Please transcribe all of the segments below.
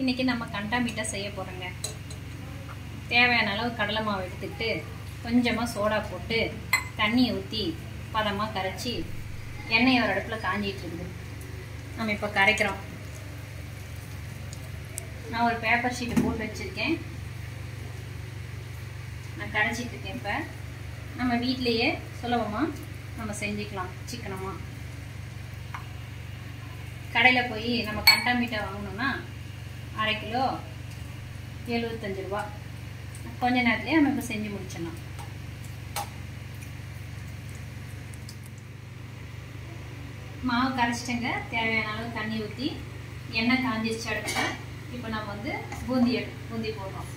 இன்றைக்கி நம்ம கண்டா மீட்டை செய்ய போகிறோங்க தேவையான அளவு கடலை மாவு எடுத்துக்கிட்டு கொஞ்சமாக சோடா போட்டு தண்ணியை ஊற்றி பதமாக கரைச்சி எண்ணெய் ஒரு அடுப்பில் காஞ்சிகிட்டு இருக்குது. நம்ம இப்போ கரைக்கிறோம். நான் ஒரு பேப்பர் ஷீட்டு போட்டு வச்சுருக்கேன். நான் கரைச்சிட்டு இருக்கேன் இப்போ. நம்ம வீட்லேயே சுலபமாக நம்ம செஞ்சுக்கலாம் சிக்கனமாக கடையில் போய் நம்ம கண்டா மீட்டை வாங்கணும்னா அரை கிலோ எழுபத்தஞ்சு ரூபா. கொஞ்ச நேரத்துலேயே நம்ம இப்போ செஞ்சு முடிச்சிடலாம். மாவு கரைச்சிட்டங்க. தேவையான அளவு தண்ணி ஊற்றி எண்ணெய் காஞ்சிச்சு அடுத்த இப்போ நம்ம வந்து பூந்தி எடு பூந்தி போடுறோம்.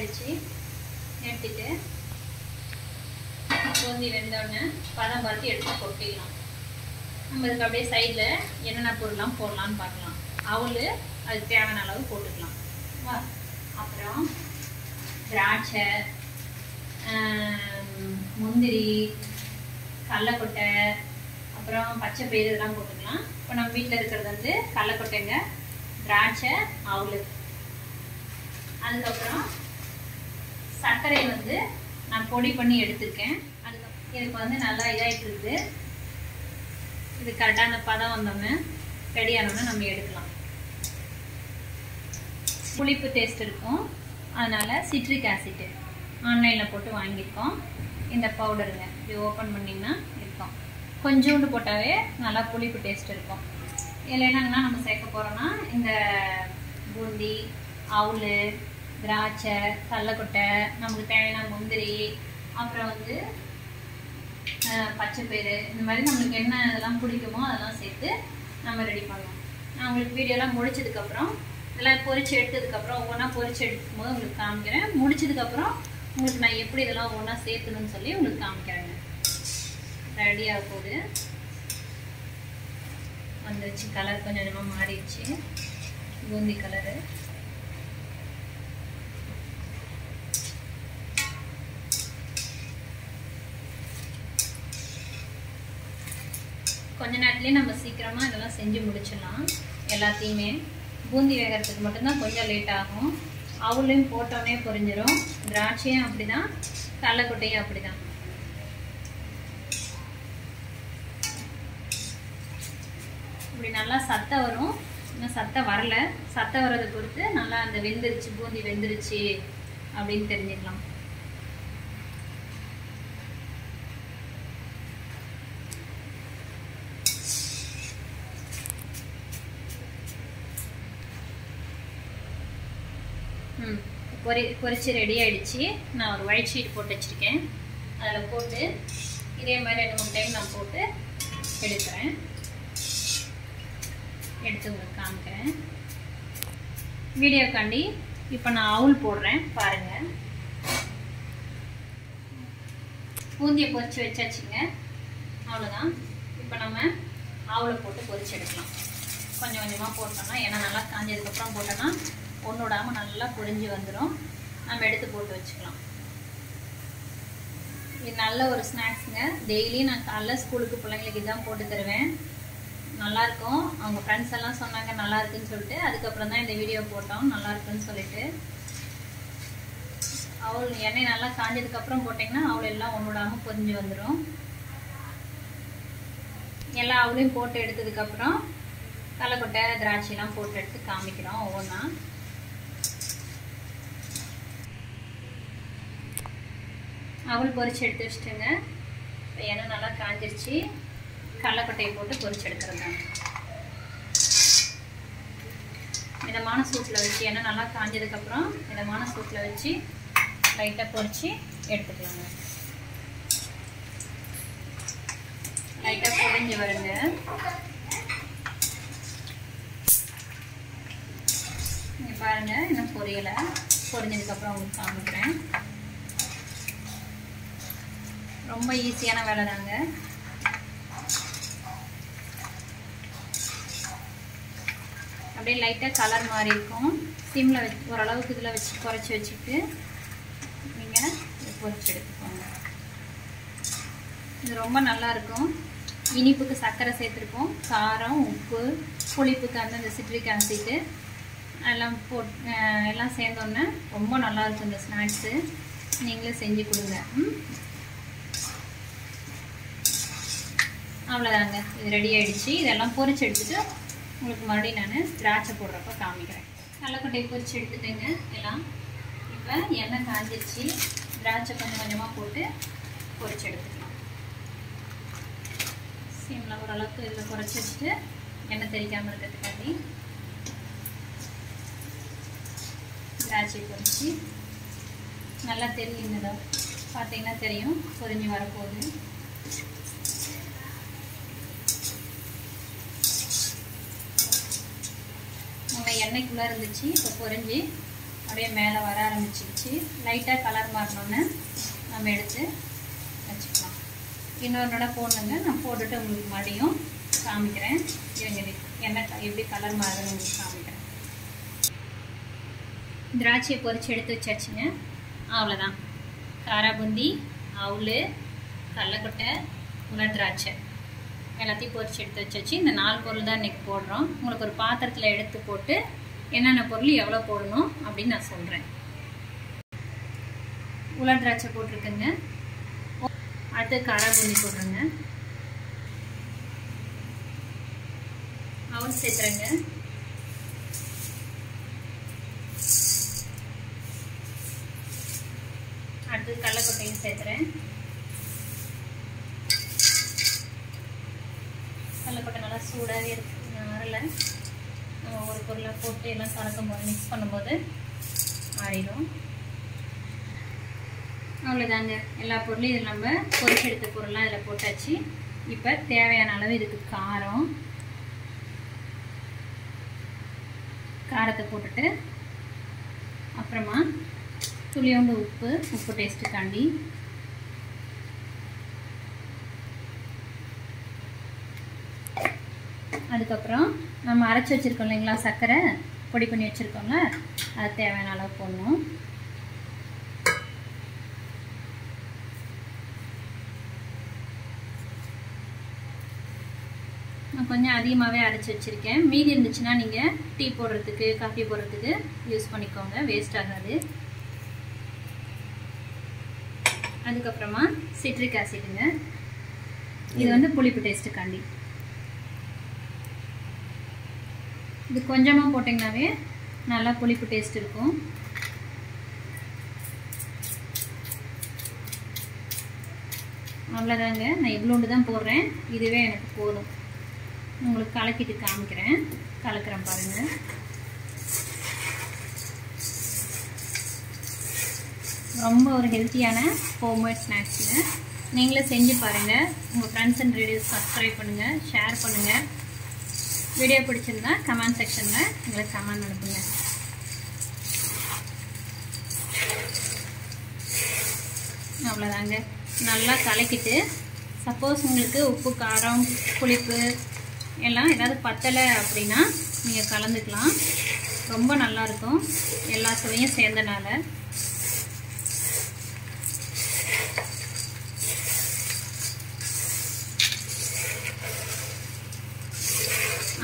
ஆயிடுச்சு. எடுத்துட்டு பூந்தி வெந்தோடனே பதம் பார்த்து எடுத்து கொட்டிக்கலாம் நம்ம இதுக்கு அப்படியே சைடில் என்னென்ன பொருள்லாம் போடலான்னு பார்க்கலாம். அவள் அது தேவையான அளவு போட்டுக்கலாம். வா. அப்புறம் திராட்சை முந்திரி கடலக்கொட்டை அப்புறம் பச்சை பயிர் இதெல்லாம் போட்டுக்கலாம். இப்போ நம்ம வீட்டில் இருக்கிறது வந்து கடலக்கொட்டைங்க திராட்சை அவளு. அதுக்கப்புறம் சர்க்கரை வந்து நான் பொடி பண்ணி எடுத்துருக்கேன். அதுக்கு இதுக்கு வந்து நல்லா இதாகிட்டு இருக்குது இது கரெக்டான பதம் வந்தோன்னே ரெடி நம்ம எடுக்கலாம். புளிப்பு டேஸ்ட் இருக்கும். அதனால் சிட்ரிக் ஆசிட்டு ஆன்லைனில் போட்டு வாங்கியிருக்கோம். இந்த பவுடருங்க இது ஓப்பன் பண்ணிங்கன்னா இருக்கும். கொஞ்சோண்டு போட்டாவே நல்லா புளிப்பு டேஸ்ட் இருக்கும். இதில் என்னங்கன்னா நம்ம சேர்க்க போகிறோம்னா இந்த பூந்தி அவுள் திராட்சை கடலக்கொட்டை நமக்கு தேவையான முந்திரி அப்புறம் வந்து பச்சைப்பயிறு இந்த மாதிரி நம்மளுக்கு என்ன இதெல்லாம் பிடிக்குமோ அதெல்லாம் சேர்த்து நம்ம ரெடி பண்ணலாம். நான் உங்களுக்கு வீடியோலாம் முடிச்சதுக்கப்புறம் இதெல்லாம் பொரிச்சு எடுத்ததுக்கப்புறம் ஒவ்வொன்றா பொறிச்சு எடுக்கும் போது உங்களுக்கு காமிக்கிறேன். முடிச்சதுக்கப்புறம் உங்களுக்கு நான் எப்படி இதெல்லாம் ஒவ்வொன்றா சேர்த்துணும்னு சொல்லி உங்களுக்கு காமிக்கிறேங்க. ரெடி போகுது. வந்துருச்சு கலர் கொஞ்சம் கொஞ்சமாக மாறிடுச்சு. பூந்தி கலரு கொஞ்ச நேரத்துலேயே நம்ம சீக்கிரமாக இதெல்லாம் செஞ்சு முடிச்சிடலாம். எல்லாத்தையுமே பூந்தி வேகிறதுக்கு மட்டும்தான் கொஞ்சம் லேட் ஆகும். அவளையும் போட்டோன்னே பொரிஞ்சிடும் திராட்சையும் அப்படி தான் கடலக்கொட்டையும் அப்படி தான் இப்படி நல்லா சத்தை வரும். இன்னும் சத்தை வரல. சத்தை வர்றதை பொறுத்து நல்லா அந்த வெந்துருச்சு பூந்தி வெந்துருச்சு அப்படின்னு தெரிஞ்சுக்கலாம் பொரி பொரிச்சு ரெடி ஆகிடுச்சு நான் ஒரு ஒயிட் ஷீட் போட்டு வச்சுருக்கேன். அதில் போட்டு இதே மாதிரி ரெண்டு மூணு டைம் நான் போட்டு எடுக்கிறேன். எடுத்து உங்களுக்கு காமிக்கிறேன். வீடியோக்காண்டி இப்போ நான் அவுல் போடுறேன் பாருங்கள் பூந்தியை பொறிச்சு வச்சாச்சுங்க. அவ்வளோதான் இப்போ நம்ம ஆவில் போட்டு பொறிச்சு எடுக்கலாம். கொஞ்சம் கொஞ்சமாக போட்டோம்னா ஏன்னா நல்லா காஞ்சதுக்கப்புறம் போட்டோன்னா ஒன்று விடாமல் நல்லா பொரிஞ்சு வந்துடும் நம்ம எடுத்து போட்டு வச்சுக்கலாம். இது நல்ல ஒரு ஸ்நாக்ஸுங்க. டெய்லி நான் காலைல ஸ்கூலுக்கு பிள்ளைங்களுக்கு இதான் போட்டு தருவேன். நல்லாயிருக்கும் அவங்க ஃப்ரெண்ட்ஸ் எல்லாம் சொன்னாங்க நல்லா இருக்குன்னு சொல்லிட்டு. அதுக்கப்புறம் தான் இந்த வீடியோ போட்டோம். நல்லா இருக்குன்னு சொல்லிட்டு. அவள் எண்ணெய் நல்லா காஞ்சதுக்கப்புறம் போட்டிங்கன்னா அவள் எல்லாம் ஒன்று விடாமல் பொரிஞ்சு வந்துடும் எல்லா அவளையும் போட்டு எடுத்ததுக்கப்புறம் கடலக்கொட்டை திராட்சைலாம் போட்டு எடுத்து காமிக்கிறோம் ஒவ்வொன்றா அவள் பொறிச்சு எடுத்து வச்சுட்டுங்க. இப்போ எண்ணெய் நல்லா காஞ்சிருச்சு. கடலக்கொட்டையை போட்டு பொறிச்சு எடுத்துருந்தாங்க மிதமான சூட்டில் வச்சு எண்ணெய் நல்லா காஞ்சதுக்கப்புறம் மிதமான சூட்டில் வச்சு லைட்டாக பொறிச்சு எடுத்துக்கலாங்க. லைட்டாக பொறிஞ்சு வருங்க. இங்கே பாருங்கள் இன்னும் பொரியலை. பொரிஞ்சதுக்கப்புறம் உங்களுக்கு காமிக்கிறேன். ரொம்ப ஈஸியான வேலை தாங்க. அப்படியே லைட்டாக கலர் மாறி இருக்கும். சிம்மில் வச்சு ஓரளவுக்கு இதில் வச்சு குறைச்சி வச்சுட்டு நீங்கள் பொறிச்சு எடுத்துக்கோங்க. இது ரொம்ப நல்லா இருக்கும். இனிப்புக்கு சர்க்கரை சேர்த்துருக்கோம் காரம் உப்பு புளிப்புக்கு அந்த இந்த சிட்ரிக் ஆசிட்டு எல்லாம் போட் எல்லாம் சேர்ந்தோன்னே ரொம்ப நல்லாயிருக்கும் இந்த ஸ்நாக்ஸு நீங்களே செஞ்சு கொடுங்க. ம்? அவ்வளோதாங்க. இது ரெடி ஆகிடுச்சு இதெல்லாம் பொறிச்சு எடுத்துட்டு உங்களுக்கு மறுபடியும் நான் திராட்சை போடுறப்ப காமிக்கிறேன். கடலக்கொட்டையை பொறிச்சு எடுத்துட்டேங்க எல்லாம் இப்போ எண்ணெய் காஞ்சிருச்சு. திராட்சை கொஞ்சம் கொஞ்சமாக போட்டு பொரிச்சு எடுத்துக்கலாம். சீமில் ஓரளவுக்கு இதில் குறைச்சி வச்சுட்டு எண்ணெய் தெளிக்காமல் இருக்கிறதுக்காண்டி திராட்சை பொறிச்சு நல்லா தெரியுங்க பார்த்தீங்கன்னா தெரியும். பொறிஞ்சு வரப்போகுது. நம்ம எண்ணெய்க்குள்ளே இருந்துச்சு இப்போ பொரிஞ்சு அப்படியே மேலே வர ஆரம்பிச்சிருச்சு. லைட்டாக கலர் மாறினோன்னு நம்ம எடுத்து வச்சுக்கலாம். இன்னொரு நட போடணுங்க. நான் போட்டுட்டு உங்களுக்கு மறுபடியும் காமிக்கிறேன். எண்ணெய் எப்படி கலர் மாறுதுன்னு உங்களுக்கு காமிக்கிறேன். திராட்சையை பொறிச்சு எடுத்து வச்சாச்சுங்க. அவ்வளோதான் காராபுந்தி அவுள் கடலக்கொட்டை உலர் திராட்சை. எல்லாத்தையும் பொறிச்சு எடுத்து வச்சாச்சு. இந்த நாலு பொருள் தான் இன்றைக்கி போடுறோம். உங்களுக்கு ஒரு பாத்திரத்தில் எடுத்து போட்டு என்னென்ன பொருள் எவ்வளோ போடணும் அப்படின்னு நான் சொல்கிறேன் உலர் திராட்சை போட்டிருக்குங்க. அடுத்து காராபூந்தி போடுறேங்க. அவல் சேர்த்துறேங்க கடலக்கொட்டை நல்லா ஆறலை நம்ம ஒரு பொருளை போட்டு எல்லாம் கலக்கும் போது மிக்ஸ் பண்ணும்போது ஆறிடும் அவ்வளோதாங்க எல்லா பொருளையும் இதில் நம்ம பொறிச்செடுத்த பொருளெலாம் இதில் போட்டாச்சு. இப்போ தேவையான அளவு இதுக்கு காரம். காரத்தை போட்டுட்டு அப்புறமா துளியோண்டு உப்பு உப்பு டேஸ்ட்டுக்காண்டி அதுக்கப்புறம் நம்ம அரைச்சி வச்சுருக்கோம் இல்லைங்களா சர்க்கரை? பொடி பண்ணி வச்சுருக்கோம்ல அது தேவையான அளவு போடணும். நான் கொஞ்சம் அதிகமாகவே அரைச்சி வச்சுருக்கேன். மீதி இருந்துச்சுன்னா நீங்கள் டீ போடுறதுக்கு காஃபி போடுறதுக்கு யூஸ் பண்ணிக்கோங்க வேஸ்ட் ஆகாது. அதுக்கப்புறமா சிட்ரிக் ஆசிடுங்க இது வந்து புளிப்பு டேஸ்ட்டுக்காண்டி இது கொஞ்சமாக போட்டிங்கனாவே நல்லா புளிப்பு டேஸ்ட் இருக்கும். அவ்வளோதாங்க. நான் இவ்வளோண்டு தான் போடுறேன். இதுவே எனக்கு போதும். உங்களுக்கு கலக்கிட்டு காமிக்கிறேன். கலக்கிறேன் பாருங்கள் ரொம்ப ஒரு ஹெல்த்தியான ஹோம்மேட் ஸ்நாக்ஸுங்க நீங்களே செஞ்சு பாருங்கள் உங்கள் ஃப்ரெண்ட்ஸ் அண்ட் ரிலேட்டிவ்ஸ் சப்ஸ்கிரைப் பண்ணுங்கள் ஷேர் பண்ணுங்கள் வீடியோ பிடிச்சிருந்தா கமெண்ட் செக்ஷனில் எங்களுக்கு கமெண்ட் அனுப்புங்க. அவ்வளோதாங்க. நல்லா கலக்கிட்டு சப்போஸ் உங்களுக்கு உப்பு காரம் புளிப்பு எல்லாம் ஏதாவது பத்தலை அப்படின்னா நீங்கள் கலந்துக்கலாம். ரொம்ப நல்லாயிருக்கும் எல்லா சுவையும் சேர்ந்தனால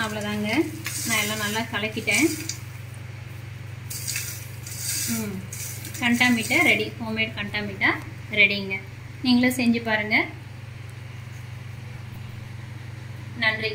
அவ்வளோதாங்க நான் எல்லாம் நல்லா கலக்கிட்டேன். ம் கண்டாமிட்டா ரெடி. ஹோம்மேட் கண்டாமிட்டா ரெடிங்க. நீங்களும் செஞ்சு பாருங்கள் நன்றி.